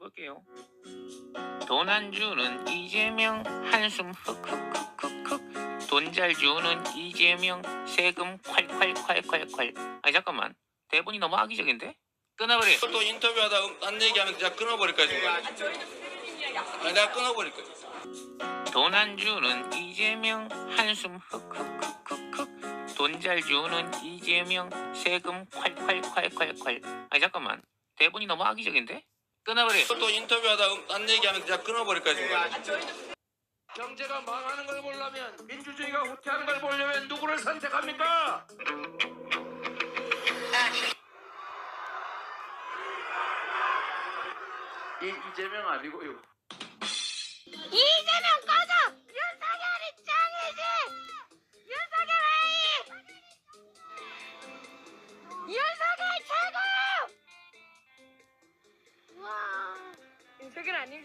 볼게요. 돈안 주는 이재명 한숨 흑흑흑흑흑 돈 잘 주는 이재명 세금 콸콸콸콸콸 아니 잠깐만 대본이 너무 악의적인데? 끊어버려 또 인터뷰하다 딴 얘기하면 그냥 끊어버릴 거야 지금. 아니 내가 끊어버릴 거야. 돈안 주는 이재명 한숨 흑흑흑흑흑 돈 잘 주는 이재명 세금 콸콸콸콸콸 아니 잠깐만 대본이 너무 악의적인데? 끊어버려 또 인터뷰하다 딴 얘기하면 그냥 끊어버릴 거야 지금. 경제가 망하는 걸 보려면 민주주의가 후퇴하는 걸 보려면 누구를 선택합니까? 이 이재명 아니고요. 이 윤석열 아니